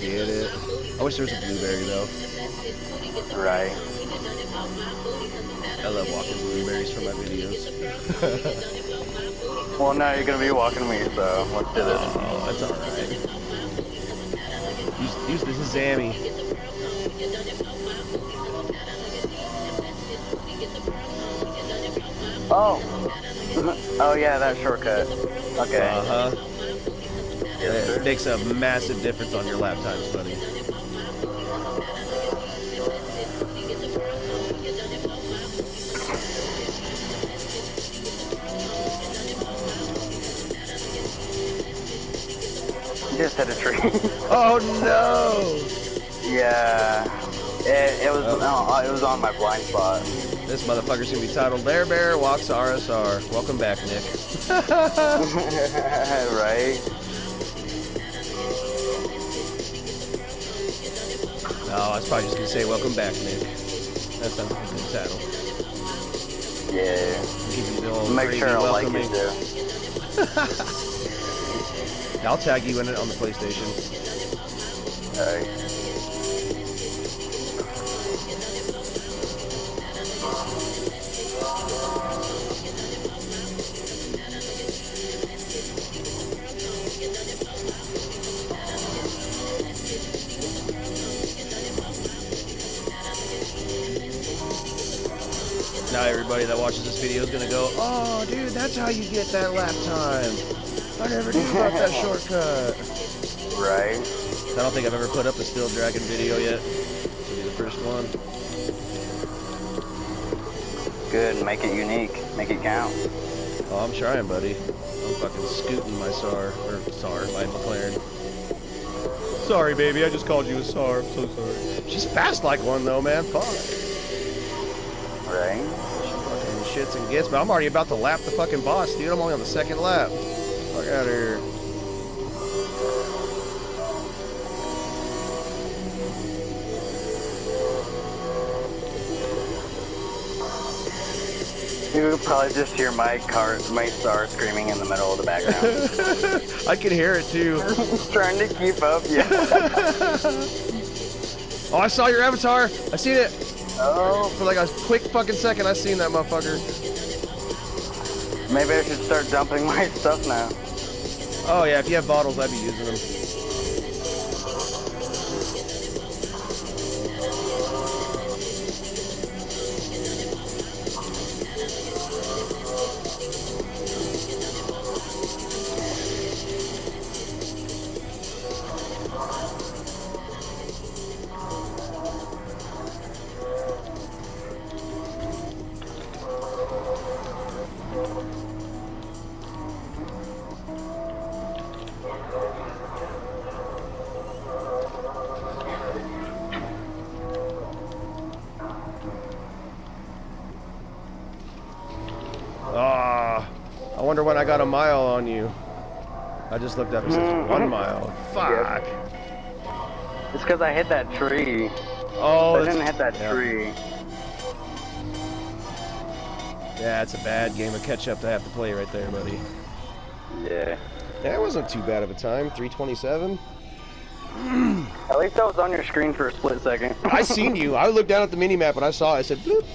get it. I wish there was a blueberry though. Right. I love walking blueberries for my videos. Well, now you're gonna be walking me, so let's do this. Oh, that's alright. Use, use this is Zammy. Oh. oh yeah, that shortcut. Okay. Uh-huh. Yes, It makes a massive difference on your lap times, buddy. Just hit a tree. Oh no! yeah. It, it was Oh. no, it was on my blind spot. This motherfucker's gonna be titled Bear Bear Walks RSR. Welcome back, Nick. right. No, I was probably just gonna say welcome back, Nick. That sounds like a good title. Yeah. Give you the Make sure I like it too. I'll tag you in it on the PlayStation. Alright. Now everybody that watches this video is gonna go, oh dude, that's how you get that lap time. I never knew about that shortcut. Right. I don't think I've ever put up a Still Dragon video yet. This will be the first one. Good. Make it unique. Make it count. Oh, I'm trying, buddy. I'm fucking scooting my SAR, or SAR, my McLaren. Sorry, baby, I just called you a SAR. I'm so sorry. She's fast like one, though, man. Fuck. Right. She fucking shits and gets, but I'm already about to lap the fucking boss, dude. I'm only on the second lap. Fuck out of here. You probably just hear my car, my star screaming in the middle of the background. I can hear it, too. Trying to keep up. Yeah. Oh, I saw your avatar. I seen it. Oh. For like a quick fucking second, I seen that motherfucker. Maybe I should start dumping my stuff now. Oh, yeah, if you have bottles, I'd be using them. Wonder when I got a mile on you. I just looked up and says mm. one mile. Fuck. It's because I hit that tree. Oh, I didn't hit that yeah. tree. Yeah, it's a bad game of catch up to have to play right there, buddy. Yeah. That wasn't too bad of a time. 327. At least I was on your screen for a split second. I seen you. I looked down at the mini map and I saw it. I said, bloop.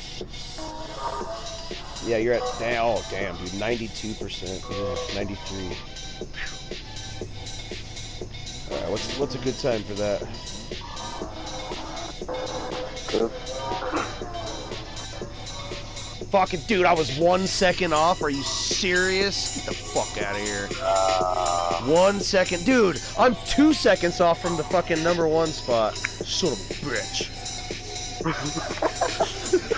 yeah, you're at. Oh, damn, dude. 92%. Yeah, 93. Alright, what's, what's a good time for that? Good. Fucking dude, I was one second off. Are you serious? Get the fuck out of here. Uh, One second. Dude, I'm two seconds off from the fucking number one spot. Son of a bitch.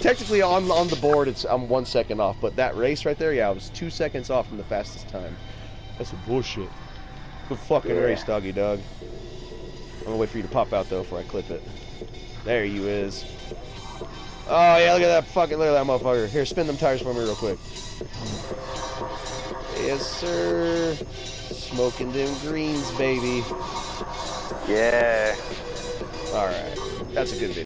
Technically, on on the board, it's I'm one second off, but that race right there, yeah, I was two seconds off from the fastest time. That's some bullshit. Good fucking Yeah. race, doggy dog. I'm gonna wait for you to pop out though before I clip it. There you is. Oh yeah, look at that fucking look at that motherfucker. Here, spin them tires for me real quick. Yes, sir. Smoking them greens, baby. yeah. All right, that's a good video.